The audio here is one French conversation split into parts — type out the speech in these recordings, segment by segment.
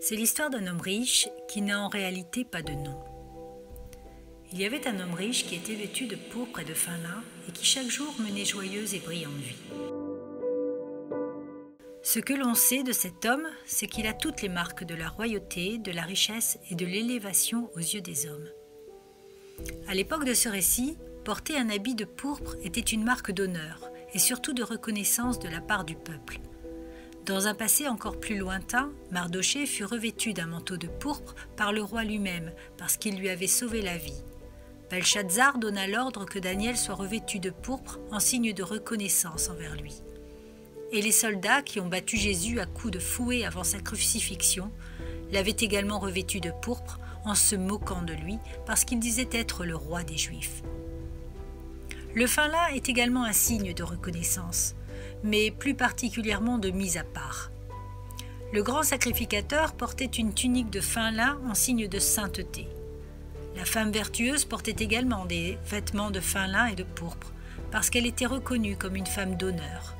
C'est l'histoire d'un homme riche qui n'a en réalité pas de nom. Il y avait un homme riche qui était vêtu de pourpre et de fin lin et qui chaque jour menait joyeuse et brillante vie. Ce que l'on sait de cet homme, c'est qu'il a toutes les marques de la royauté, de la richesse et de l'élévation aux yeux des hommes. À l'époque de ce récit, porter un habit de pourpre était une marque d'honneur et surtout de reconnaissance de la part du peuple. Dans un passé encore plus lointain, Mardoché fut revêtu d'un manteau de pourpre par le roi lui-même, parce qu'il lui avait sauvé la vie. Belshazzar donna l'ordre que Daniel soit revêtu de pourpre en signe de reconnaissance envers lui. Et les soldats qui ont battu Jésus à coups de fouet avant sa crucifixion l'avaient également revêtu de pourpre en se moquant de lui parce qu'il disait être le roi des Juifs. Le fin là est également un signe de reconnaissance mais plus particulièrement de mise à part. Le grand sacrificateur portait une tunique de fin lin en signe de sainteté. La femme vertueuse portait également des vêtements de fin lin et de pourpre, parce qu'elle était reconnue comme une femme d'honneur.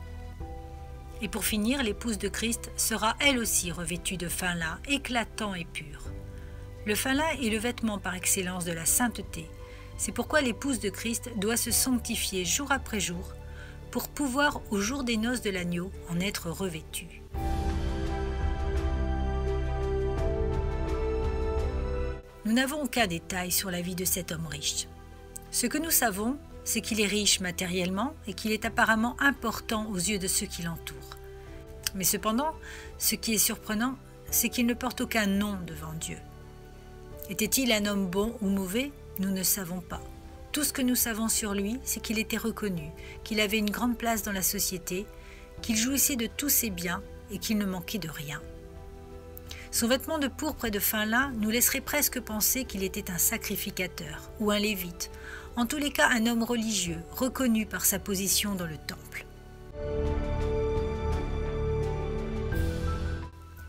Et pour finir, l'épouse de Christ sera elle aussi revêtue de fin lin, éclatant et pur. Le fin lin est le vêtement par excellence de la sainteté. C'est pourquoi l'épouse de Christ doit se sanctifier jour après jour pour pouvoir au jour des noces de l'agneau en être revêtu. Nous n'avons aucun détail sur la vie de cet homme riche. Ce que nous savons, c'est qu'il est riche matériellement et qu'il est apparemment important aux yeux de ceux qui l'entourent. Mais cependant, ce qui est surprenant, c'est qu'il ne porte aucun nom devant Dieu. Était-il un homme bon ou mauvais Nous ne savons pas. Tout ce que nous savons sur lui, c'est qu'il était reconnu, qu'il avait une grande place dans la société, qu'il jouissait de tous ses biens et qu'il ne manquait de rien. Son vêtement de pourpre et de fin lin nous laisserait presque penser qu'il était un sacrificateur ou un lévite, en tous les cas un homme religieux, reconnu par sa position dans le temple.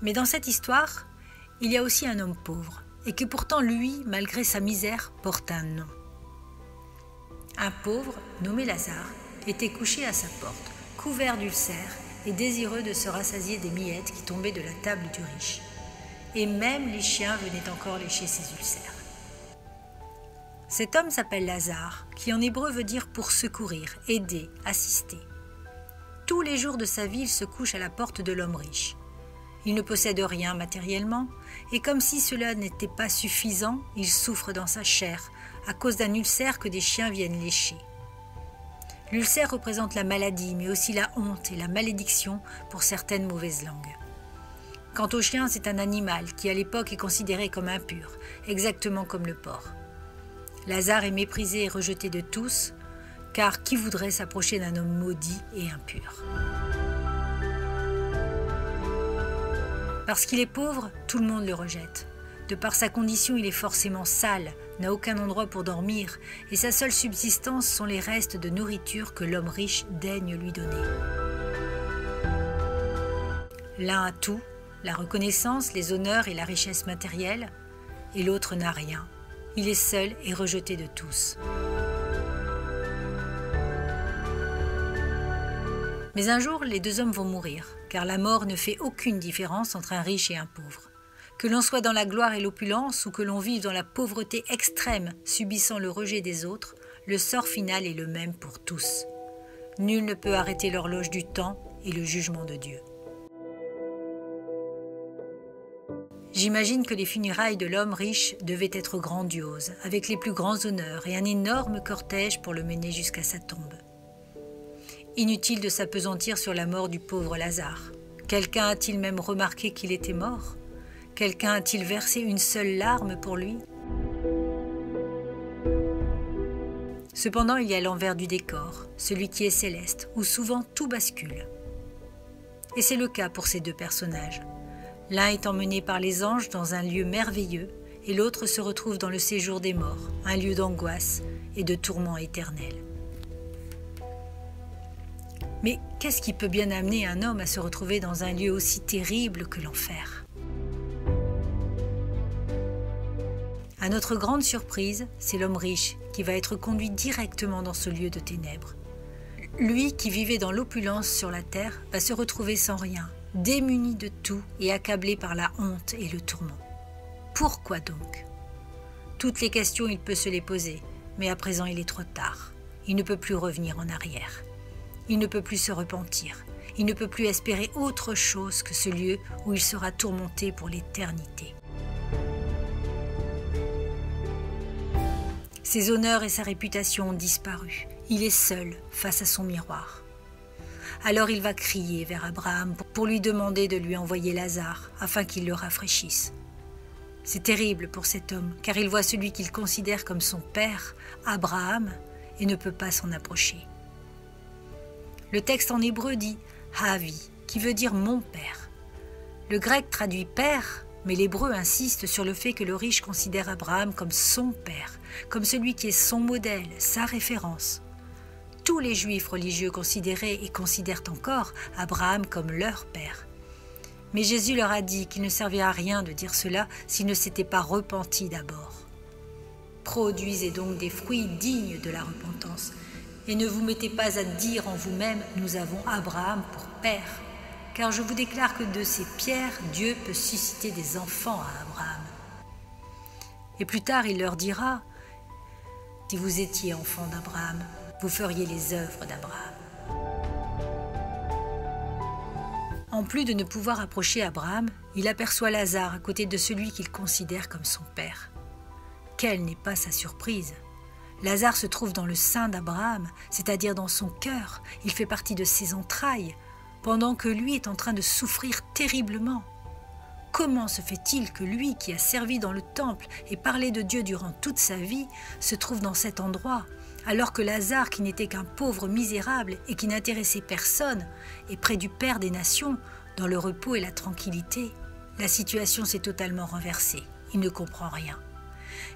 Mais dans cette histoire, il y a aussi un homme pauvre, et que pourtant lui, malgré sa misère, porte un nom. Un pauvre, nommé Lazare, était couché à sa porte, couvert d'ulcères et désireux de se rassasier des miettes qui tombaient de la table du riche. Et même les chiens venaient encore lécher ses ulcères. Cet homme s'appelle Lazare, qui en hébreu veut dire pour secourir, aider, assister. Tous les jours de sa vie, il se couche à la porte de l'homme riche. Il ne possède rien matériellement, et comme si cela n'était pas suffisant, il souffre dans sa chair, à cause d'un ulcère que des chiens viennent lécher. L'ulcère représente la maladie, mais aussi la honte et la malédiction pour certaines mauvaises langues. Quant au chien, c'est un animal qui à l'époque est considéré comme impur, exactement comme le porc. Lazare est méprisé et rejeté de tous, car qui voudrait s'approcher d'un homme maudit et impur? Parce qu'il est pauvre, tout le monde le rejette. De par sa condition, il est forcément sale, n'a aucun endroit pour dormir, et sa seule subsistance sont les restes de nourriture que l'homme riche daigne lui donner. L'un a tout, la reconnaissance, les honneurs et la richesse matérielle, et l'autre n'a rien. Il est seul et rejeté de tous. Mais un jour, les deux hommes vont mourir, car la mort ne fait aucune différence entre un riche et un pauvre. Que l'on soit dans la gloire et l'opulence ou que l'on vive dans la pauvreté extrême, subissant le rejet des autres, le sort final est le même pour tous. Nul ne peut arrêter l'horloge du temps et le jugement de Dieu. J'imagine que les funérailles de l'homme riche devaient être grandioses, avec les plus grands honneurs et un énorme cortège pour le mener jusqu'à sa tombe. Inutile de s'apesantir sur la mort du pauvre Lazare. Quelqu'un a-t-il même remarqué qu'il était mort? Quelqu'un a-t-il versé une seule larme pour lui? Cependant, il y a l'envers du décor, celui qui est céleste, où souvent tout bascule. Et c'est le cas pour ces deux personnages. L'un est emmené par les anges dans un lieu merveilleux, et l'autre se retrouve dans le séjour des morts, un lieu d'angoisse et de tourment éternel. Mais qu'est-ce qui peut bien amener un homme à se retrouver dans un lieu aussi terrible que l'enfer? À notre grande surprise, c'est l'homme riche qui va être conduit directement dans ce lieu de ténèbres. lui qui vivait dans l'opulence sur la terre va se retrouver sans rien, démuni de tout et accablé par la honte et le tourment. Pourquoi donc? Toutes les questions il peut se les poser, mais à présent il est trop tard. Il ne peut plus revenir en arrière. Il ne peut plus se repentir. Il ne peut plus espérer autre chose que ce lieu où il sera tourmenté pour l'éternité. Ses honneurs et sa réputation ont disparu. Il est seul face à son miroir. Alors il va crier vers Abraham pour lui demander de lui envoyer Lazare afin qu'il le rafraîchisse. C'est terrible pour cet homme, car il voit celui qu'il considère comme son père, Abraham, et ne peut pas s'en approcher. Le texte en hébreu dit Havi, qui veut dire mon père. Le grec traduit père, mais l'hébreu insiste sur le fait que le riche considère Abraham comme son père, comme celui qui est son modèle, sa référence. Tous les juifs religieux considéraient et considèrent encore Abraham comme leur père. Mais Jésus leur a dit qu'il ne servait à rien de dire cela s'ils ne s'étaient pas repentis d'abord. Produisez donc des fruits dignes de la repentance, et ne vous mettez pas à dire en vous-même Nous avons Abraham pour père, car je vous déclare que de ces pierres, Dieu peut susciter des enfants à Abraham. Et plus tard, il leur dira Si vous étiez enfant d'Abraham, vous feriez les œuvres d'Abraham. En plus de ne pouvoir approcher Abraham, il aperçoit Lazare à côté de celui qu'il considère comme son père. Quelle n'est pas sa surprise Lazare se trouve dans le sein d'Abraham, c'est-à-dire dans son cœur, il fait partie de ses entrailles, pendant que lui est en train de souffrir terriblement. Comment se fait-il que lui qui a servi dans le temple et parlé de Dieu durant toute sa vie se trouve dans cet endroit, alors que Lazare, qui n'était qu'un pauvre misérable et qui n'intéressait personne, est près du Père des Nations, dans le repos et la tranquillité? La situation s'est totalement renversée. Il ne comprend rien.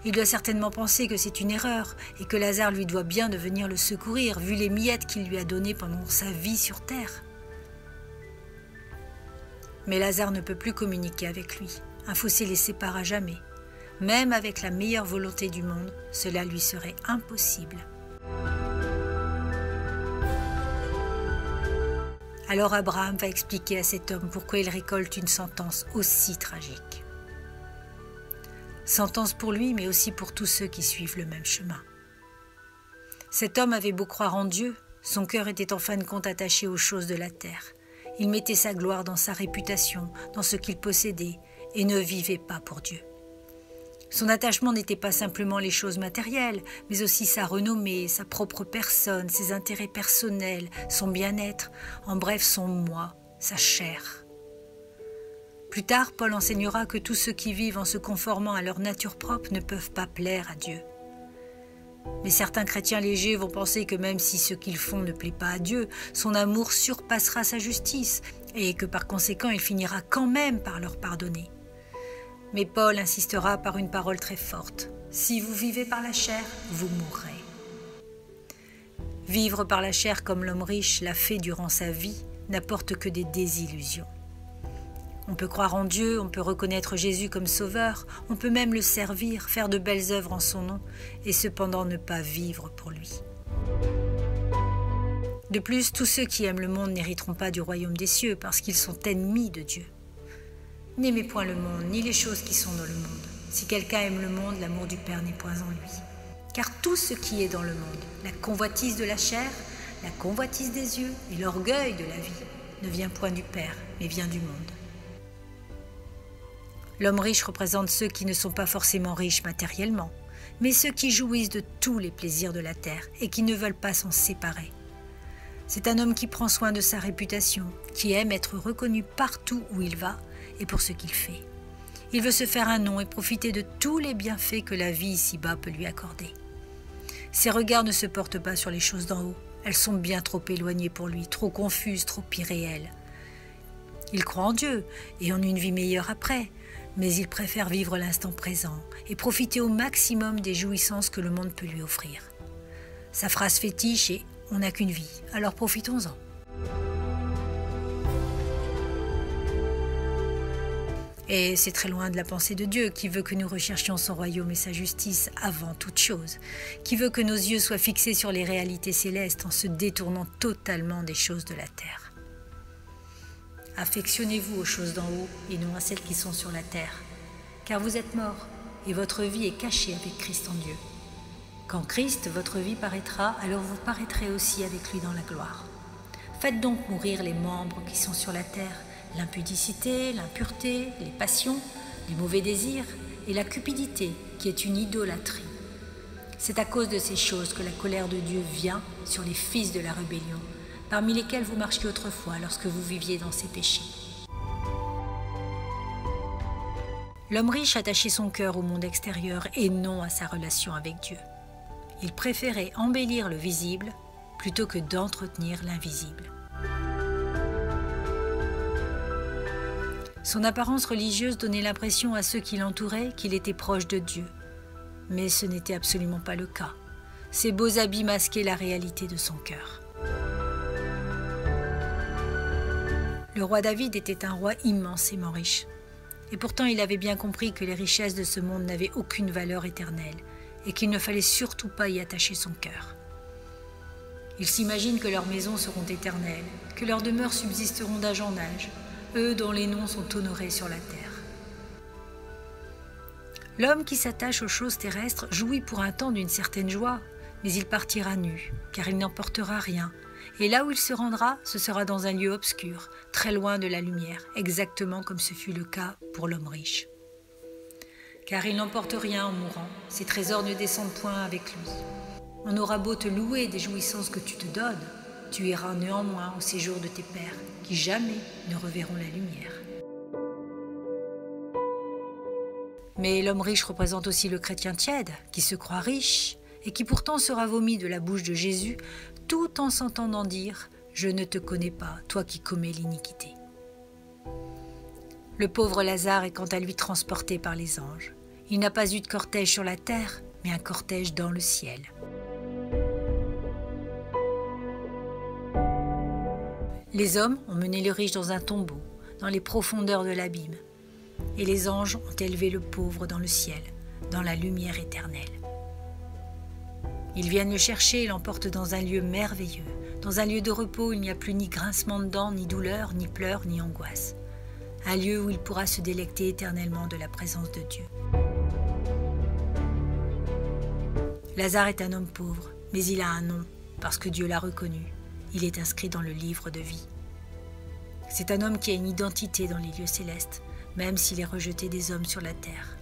Il doit certainement penser que c'est une erreur et que Lazare lui doit bien de venir le secourir vu les miettes qu'il lui a données pendant sa vie sur terre. Mais Lazare ne peut plus communiquer avec lui. Un fossé les sépare à jamais. Même avec la meilleure volonté du monde, cela lui serait impossible. Alors Abraham va expliquer à cet homme pourquoi il récolte une sentence aussi tragique. Sentence pour lui, mais aussi pour tous ceux qui suivent le même chemin. Cet homme avait beau croire en Dieu, son cœur était en fin de compte attaché aux choses de la terre. Il mettait sa gloire dans sa réputation, dans ce qu'il possédait, et ne vivait pas pour Dieu. Son attachement n'était pas simplement les choses matérielles, mais aussi sa renommée, sa propre personne, ses intérêts personnels, son bien-être, en bref son moi, sa chair. Plus tard, Paul enseignera que tous ceux qui vivent en se conformant à leur nature propre ne peuvent pas plaire à Dieu. Mais certains chrétiens légers vont penser que même si ce qu'ils font ne plaît pas à Dieu, son amour surpassera sa justice, et que par conséquent il finira quand même par leur pardonner. Mais Paul insistera par une parole très forte. Si vous vivez par la chair, vous mourrez. Vivre par la chair comme l'homme riche l'a fait durant sa vie n'apporte que des désillusions. On peut croire en Dieu, on peut reconnaître Jésus comme sauveur, on peut même le servir, faire de belles œuvres en son nom, et cependant ne pas vivre pour lui. De plus, tous ceux qui aiment le monde n'hériteront pas du royaume des cieux parce qu'ils sont ennemis de Dieu. N'aimez point le monde, ni les choses qui sont dans le monde. Si quelqu'un aime le monde, l'amour du Père n'est point en lui. Car tout ce qui est dans le monde, la convoitise de la chair, la convoitise des yeux et l'orgueil de la vie, ne vient point du Père, mais vient du monde. L'homme riche représente ceux qui ne sont pas forcément riches matériellement, mais ceux qui jouissent de tous les plaisirs de la terre et qui ne veulent pas s'en séparer. C'est un homme qui prend soin de sa réputation, qui aime être reconnu partout où il va et pour ce qu'il fait. Il veut se faire un nom et profiter de tous les bienfaits que la vie ici-bas peut lui accorder. Ses regards ne se portent pas sur les choses d'en haut. Elles sont bien trop éloignées pour lui, trop confuses, trop irréelles. Il croit en Dieu et en une vie meilleure après, mais il préfère vivre l'instant présent et profiter au maximum des jouissances que le monde peut lui offrir. Sa phrase fétiche est On n'a qu'une vie, alors profitons-en. Et c'est très loin de la pensée de Dieu qui veut que nous recherchions son royaume et sa justice avant toute chose, qui veut que nos yeux soient fixés sur les réalités célestes en se détournant totalement des choses de la terre. Affectionnez-vous aux choses d'en haut et non à celles qui sont sur la terre, car vous êtes morts et votre vie est cachée avec Christ en Dieu. Quand Christ, votre vie, paraîtra, alors vous paraîtrez aussi avec lui dans la gloire. Faites donc mourir les membres qui sont sur la terre, l'impudicité, l'impureté, les passions, les mauvais désirs et la cupidité qui est une idolâtrie. C'est à cause de ces choses que la colère de Dieu vient sur les fils de la rébellion, parmi lesquels vous marchiez autrefois lorsque vous viviez dans ces péchés. L'homme riche attachait son cœur au monde extérieur et non à sa relation avec Dieu. Il préférait embellir le visible plutôt que d'entretenir l'invisible. Son apparence religieuse donnait l'impression à ceux qui l'entouraient qu'il était proche de Dieu. Mais ce n'était absolument pas le cas. Ses beaux habits masquaient la réalité de son cœur. Le roi David était un roi immensément riche. Et pourtant il avait bien compris que les richesses de ce monde n'avaient aucune valeur éternelle et qu'il ne fallait surtout pas y attacher son cœur. Il s'imagine que leurs maisons seront éternelles, que leurs demeures subsisteront d'âge en âge, eux dont les noms sont honorés sur la terre. L'homme qui s'attache aux choses terrestres jouit pour un temps d'une certaine joie, mais il partira nu, car il n'emportera rien, et là où il se rendra, ce sera dans un lieu obscur, très loin de la lumière, exactement comme ce fut le cas pour l'homme riche. Car il n'emporte rien en mourant, ses trésors ne descendent point avec lui. On aura beau te louer des jouissances que tu te donnes, tu iras néanmoins au séjour de tes pères, qui jamais ne reverront la lumière. Mais l'homme riche représente aussi le chrétien tiède, qui se croit riche, et qui pourtant sera vomi de la bouche de Jésus, tout en s'entendant dire Je ne te connais pas, toi qui commets l'iniquité. Le pauvre Lazare est quant à lui transporté par les anges. Il n'a pas eu de cortège sur la terre, mais un cortège dans le ciel. Les hommes ont mené le riche dans un tombeau, dans les profondeurs de l'abîme, et les anges ont élevé le pauvre dans le ciel, dans la lumière éternelle. Ils viennent le chercher et l'emportent dans un lieu merveilleux, dans un lieu de repos où il n'y a plus ni grincement de dents, ni douleur, ni pleurs, ni angoisse. Un lieu où il pourra se délecter éternellement de la présence de Dieu. Lazare est un homme pauvre, mais il a un nom, parce que Dieu l'a reconnu. Il est inscrit dans le livre de vie. C'est un homme qui a une identité dans les lieux célestes, même s'il est rejeté des hommes sur la terre.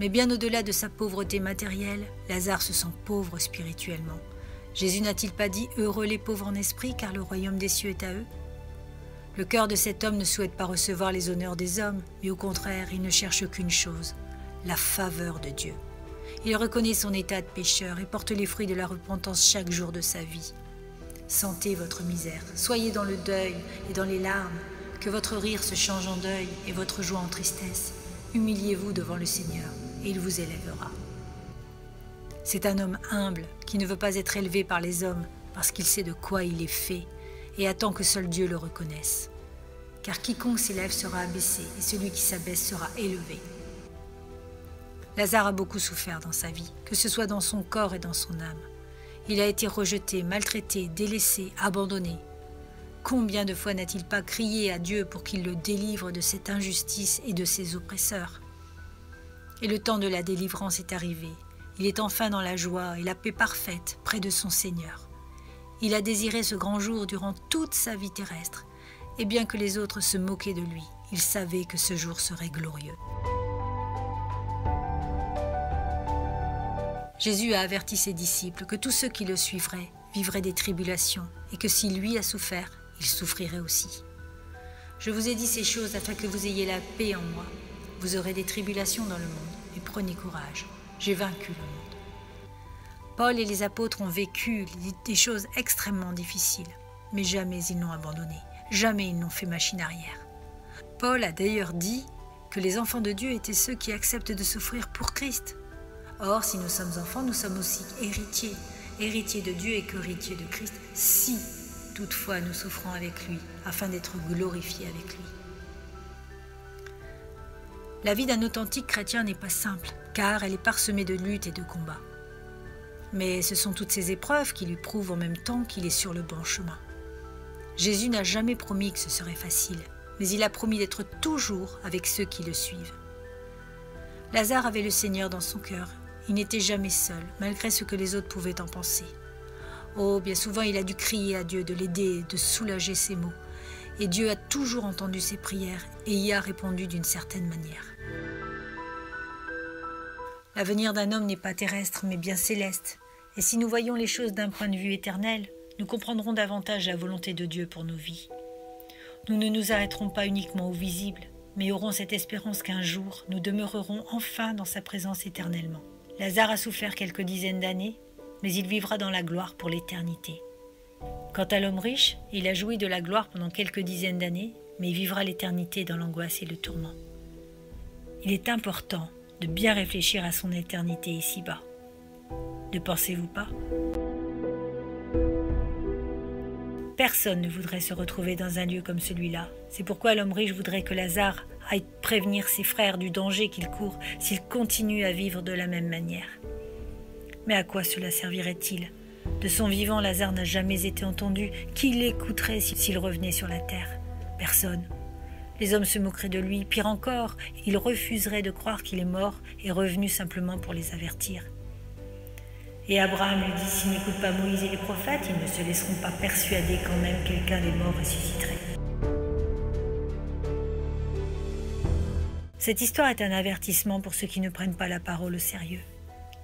Mais bien au-delà de sa pauvreté matérielle, Lazare se sent pauvre spirituellement. Jésus n'a-t-il pas dit Heureux les pauvres en esprit, car le royaume des cieux est à eux Le cœur de cet homme ne souhaite pas recevoir les honneurs des hommes, mais au contraire, il ne cherche qu'une chose, la faveur de Dieu. Il reconnaît son état de pécheur et porte les fruits de la repentance chaque jour de sa vie. Sentez votre misère, soyez dans le deuil et dans les larmes, que votre rire se change en deuil et votre joie en tristesse. Humiliez-vous devant le Seigneur et il vous élèvera. C'est un homme humble qui ne veut pas être élevé par les hommes parce qu'il sait de quoi il est fait et attend que seul Dieu le reconnaisse. Car quiconque s'élève sera abaissé et celui qui s'abaisse sera élevé. Lazare a beaucoup souffert dans sa vie, que ce soit dans son corps et dans son âme. Il a été rejeté, maltraité, délaissé, abandonné. Combien de fois n'a-t-il pas crié à Dieu pour qu'il le délivre de cette injustice et de ses oppresseurs? Et le temps de la délivrance est arrivé. Il est enfin dans la joie et la paix parfaite près de son Seigneur. Il a désiré ce grand jour durant toute sa vie terrestre, et bien que les autres se moquaient de lui, il savait que ce jour serait glorieux. Jésus a averti ses disciples que tous ceux qui le suivraient vivraient des tribulations et que si lui a souffert, il souffrirait aussi. Je vous ai dit ces choses afin que vous ayez la paix en moi. Vous aurez des tribulations dans le monde, mais prenez courage, j'ai vaincu le monde. Paul et les apôtres ont vécu des choses extrêmement difficiles, mais jamais ils n'ont abandonné, jamais ils n'ont fait machine arrière. Paul a d'ailleurs dit que les enfants de Dieu étaient ceux qui acceptent de souffrir pour Christ, Or, si nous sommes enfants, nous sommes aussi héritiers, héritiers de Dieu et qu'héritiers de Christ, si toutefois nous souffrons avec lui, afin d'être glorifiés avec lui. La vie d'un authentique chrétien n'est pas simple, car elle est parsemée de luttes et de combats. Mais ce sont toutes ces épreuves qui lui prouvent en même temps qu'il est sur le bon chemin. Jésus n'a jamais promis que ce serait facile, mais il a promis d'être toujours avec ceux qui le suivent. Lazare avait le Seigneur dans son cœur. Il n'était jamais seul, malgré ce que les autres pouvaient en penser. Oh, bien souvent il a dû crier à Dieu de l'aider, de soulager ses maux. Et Dieu a toujours entendu ses prières et y a répondu d'une certaine manière. L'avenir d'un homme n'est pas terrestre, mais bien céleste. Et si nous voyons les choses d'un point de vue éternel, nous comprendrons davantage la volonté de Dieu pour nos vies. Nous ne nous arrêterons pas uniquement au visible, mais aurons cette espérance qu'un jour nous demeurerons enfin dans sa présence éternellement. Lazare a souffert quelques dizaines d'années, mais il vivra dans la gloire pour l'éternité. Quant à l'homme riche, il a joui de la gloire pendant quelques dizaines d'années, mais il vivra l'éternité dans l'angoisse et le tourment. Il est important de bien réfléchir à son éternité ici-bas. Ne pensez-vous pas? Personne ne voudrait se retrouver dans un lieu comme celui-là. C'est pourquoi l'homme riche voudrait que Lazare aille prévenir ses frères du danger qu'il court s'il continue à vivre de la même manière. Mais à quoi cela servirait-il? De son vivant, Lazare n'a jamais été entendu. Qui l'écouterait s'il revenait sur la terre? Personne. Les hommes se moqueraient de lui. Pire encore, ils refuseraient de croire qu'il est mort et revenu simplement pour les avertir. Et Abraham lui dit, s'ils n'écoutent pas Moïse et les prophètes, ils ne se laisseront pas persuader quand même quelqu'un des morts ressusciterait. Cette histoire est un avertissement pour ceux qui ne prennent pas la parole au sérieux.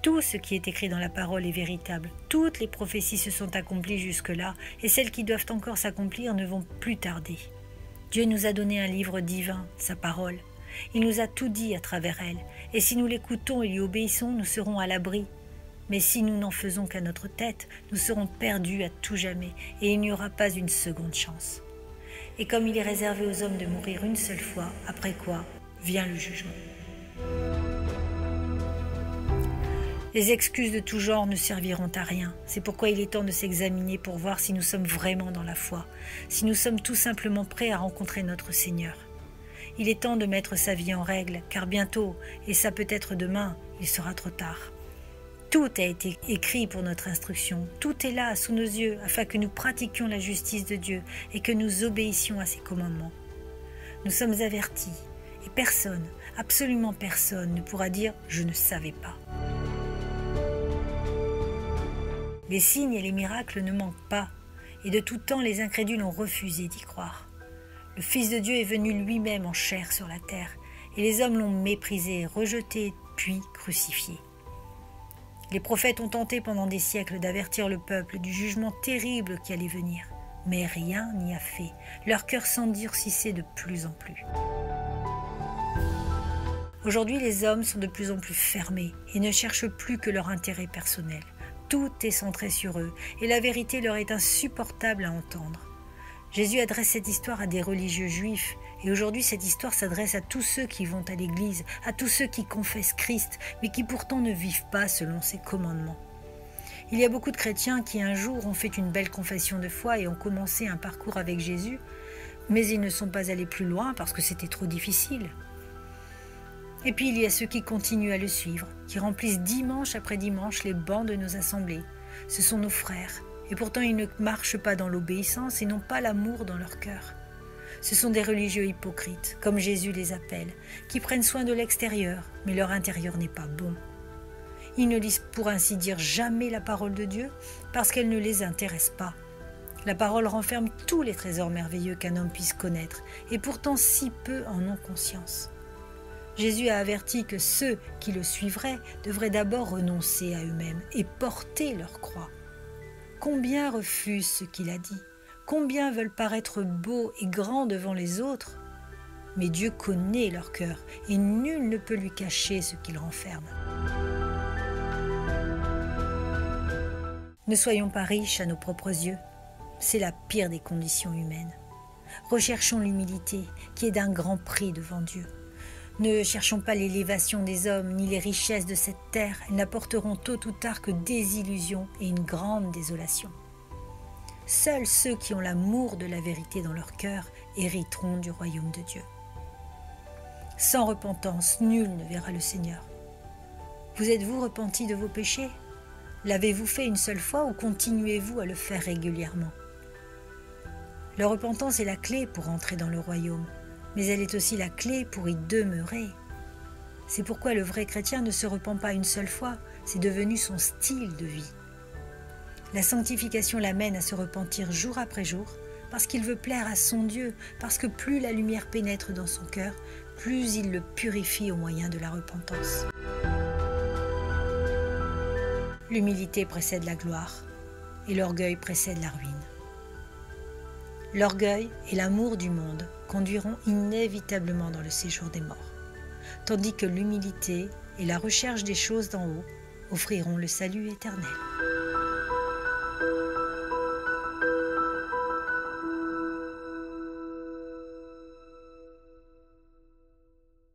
Tout ce qui est écrit dans la parole est véritable. Toutes les prophéties se sont accomplies jusque-là, et celles qui doivent encore s'accomplir ne vont plus tarder. Dieu nous a donné un livre divin, sa parole. Il nous a tout dit à travers elle, et si nous l'écoutons et lui obéissons, nous serons à l'abri, mais si nous n'en faisons qu'à notre tête, nous serons perdus à tout jamais, et il n'y aura pas une seconde chance. Et comme il est réservé aux hommes de mourir une seule fois, après quoi vient le jugement. Les excuses de tout genre ne serviront à rien. C'est pourquoi il est temps de s'examiner pour voir si nous sommes vraiment dans la foi, si nous sommes tout simplement prêts à rencontrer notre Seigneur. Il est temps de mettre sa vie en règle, car bientôt, et ça peut être demain, il sera trop tard. Tout a été écrit pour notre instruction, tout est là sous nos yeux afin que nous pratiquions la justice de Dieu et que nous obéissions à ses commandements. Nous sommes avertis et personne, absolument personne ne pourra dire ⁇ je ne savais pas ⁇ Les signes et les miracles ne manquent pas, et de tout temps les incrédules ont refusé d'y croire. Le Fils de Dieu est venu lui-même en chair sur la terre, et les hommes l'ont méprisé, rejeté, puis crucifié. Les prophètes ont tenté pendant des siècles d'avertir le peuple du jugement terrible qui allait venir, mais rien n'y a fait. Leur cœur s'endurcissait de plus en plus. Aujourd'hui, les hommes sont de plus en plus fermés et ne cherchent plus que leur intérêt personnel. Tout est centré sur eux et la vérité leur est insupportable à entendre. Jésus adresse cette histoire à des religieux juifs et aujourd'hui, cette histoire s'adresse à tous ceux qui vont à l'Église, à tous ceux qui confessent Christ, mais qui pourtant ne vivent pas selon ses commandements. Il y a beaucoup de chrétiens qui un jour ont fait une belle confession de foi et ont commencé un parcours avec Jésus, mais ils ne sont pas allés plus loin parce que c'était trop difficile. Et puis il y a ceux qui continuent à le suivre, qui remplissent dimanche après dimanche les bancs de nos assemblées. Ce sont nos frères, et pourtant ils ne marchent pas dans l'obéissance et n'ont pas l'amour dans leur cœur. Ce sont des religieux hypocrites, comme Jésus les appelle, qui prennent soin de l'extérieur, mais leur intérieur n'est pas bon. Ils ne lisent pour ainsi dire jamais la parole de Dieu parce qu'elle ne les intéresse pas. La parole renferme tous les trésors merveilleux qu'un homme puisse connaître, et pourtant si peu en ont conscience. Jésus a averti que ceux qui le suivraient devraient d'abord renoncer à eux-mêmes et porter leur croix. Combien refusent ce qu'il a dit? Combien veulent paraître beaux et grands devant les autres? Mais Dieu connaît leur cœur et nul ne peut lui cacher ce qu'il renferme. Ne soyons pas riches à nos propres yeux. C'est la pire des conditions humaines. Recherchons l'humilité qui est d'un grand prix devant Dieu. Ne cherchons pas l'élévation des hommes ni les richesses de cette terre, elles n'apporteront tôt ou tard que désillusion et une grande désolation. Seuls ceux qui ont l'amour de la vérité dans leur cœur hériteront du royaume de Dieu. Sans repentance, nul ne verra le Seigneur. Vous êtes-vous repenti de vos péchés? L'avez-vous fait une seule fois ou continuez-vous à le faire régulièrement? La repentance est la clé pour entrer dans le royaume, mais elle est aussi la clé pour y demeurer. C'est pourquoi le vrai chrétien ne se repent pas une seule fois, c'est devenu son style de vie. La sanctification l'amène à se repentir jour après jour, parce qu'il veut plaire à son Dieu, parce que plus la lumière pénètre dans son cœur, plus il le purifie au moyen de la repentance. L'humilité précède la gloire et l'orgueil précède la ruine. L'orgueil et l'amour du monde conduiront inévitablement dans le séjour des morts, tandis que l'humilité et la recherche des choses d'en haut offriront le salut éternel.